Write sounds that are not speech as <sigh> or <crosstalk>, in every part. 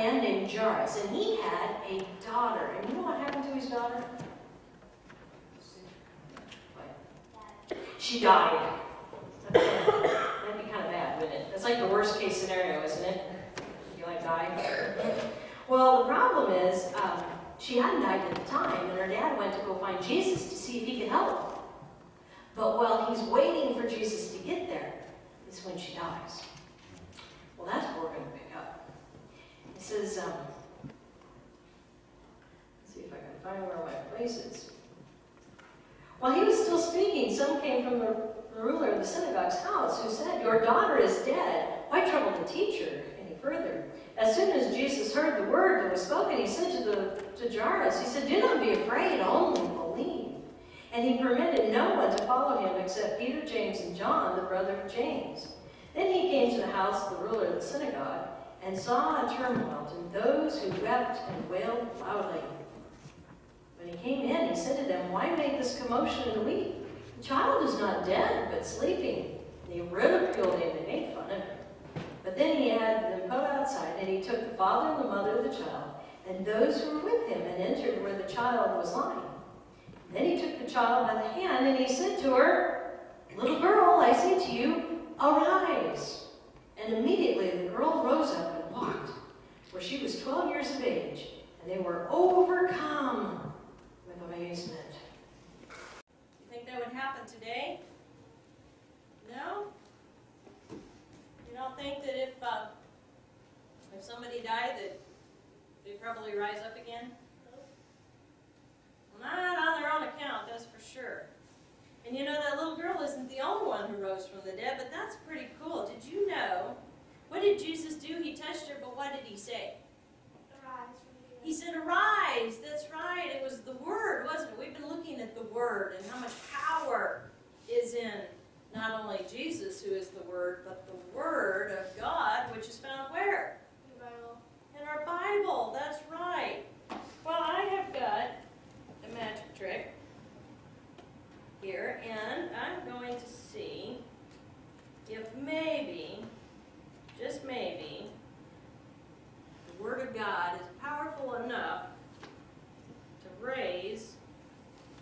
man named Jairus, and he had a daughter. And you know what happened to his daughter? She died. That'd be kind of bad, wouldn't it? That's like the worst case scenario, isn't it? You like die? Well, the problem is, um, she hadn't died at the time, and her dad went to go find Jesus to see if he could help. But while he's waiting for Jesus to get there, is when she dies. Well, that's where we're going to pick up. It says, um, let's see if I can find where my place is. While he was still speaking, some came from the ruler of the synagogue's house who said, Your daughter is dead. Why trouble the teacher any further? As soon as Jesus heard the word that was spoken, he said to, the, to Jairus, He said, Do not be afraid, only believe. And he permitted no one to follow him except Peter, James, and John, the brother of James. Then he came to the house of the ruler of the synagogue and saw a turmoil and those who wept and wailed loudly. When he came in, he said to them, Why make this commotion and weep? The child is not dead, but sleeping. And they ridiculed him and made fun of him. But then he had them put outside, and he took the father and the mother of the child, and those who were with him, and entered where the child was lying. Then he took the child by the hand, and he said to her, Little girl, I say to you, arise. And immediately the girl rose up and walked, for she was 12 years of age, and they were overcome with amazement. You think that would happen today? No? You don't think that if uh, if somebody died that they'd probably rise up again? Not on their own account, that's for sure. And you know, that little girl isn't the only one who rose from the dead, but that's pretty cool. Did you know? What did Jesus do? He touched her, but what did he say? He said, arise. That's right. It was the Word, wasn't it? We've been looking at the Word and how much power is in not only Jesus, who is the Word, but the Word of God, which is found where? In our Bible. That's right. Well, I have got a magic trick here, and I'm going to see if maybe, just maybe, the Word of God is enough to raise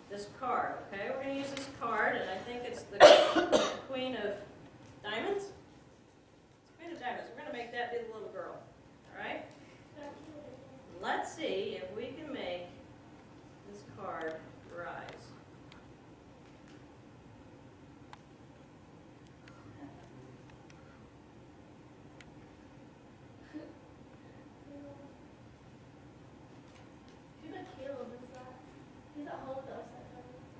this card, okay? We're going to use this card, and I think it's the Queen of Diamonds. It's Queen of Diamonds. We're going to make that be the little girl, all right? Let's see if we can make this card rise.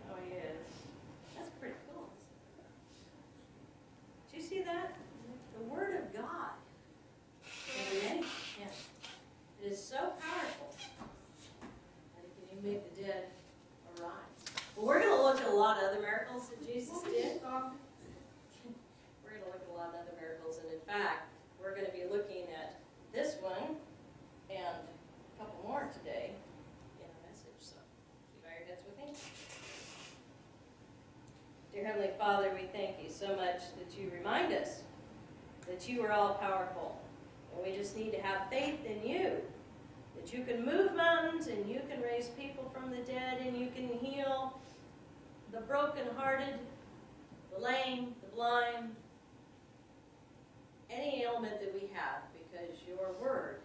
Oh, he is. That's pretty cool. Did you see that? The Word of God. Can be anything, yeah. It is so powerful that it can even make the dead arise. Well, we're going to look at a lot of other miracles that Jesus did. <laughs> We're going to look at a lot of other miracles, and in fact, we're going to be looking at this one and a couple more today in the message. So keep your heads with me. Dear Heavenly Father, we thank you so much that you remind us that you are all powerful. And we just need to have faith in you. That you can move mountains and you can raise people from the dead and you can heal the brokenhearted, the lame, the blind, any ailment that we have because your word